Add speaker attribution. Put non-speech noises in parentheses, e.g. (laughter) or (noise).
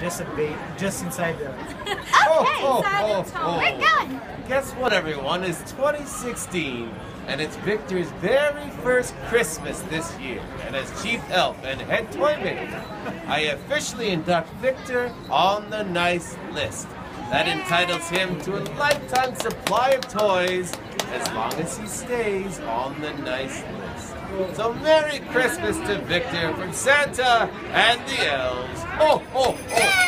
Speaker 1: just a bait, just inside the.
Speaker 2: Oh, (laughs)
Speaker 3: Okay,
Speaker 2: oh, oh,
Speaker 3: home.
Speaker 2: Oh, oh.
Speaker 3: We're done.
Speaker 2: Guess what, everyone? It's 2016, and it's Victor's very first Christmas this year. And as Chief Elf and Head Toy Maker, (laughs) I officially induct Victor on the nice list. That entitles him to a lifetime supply of toys as long as he stays on the nice list. So Merry Christmas to Victor from Santa and the elves. おおお。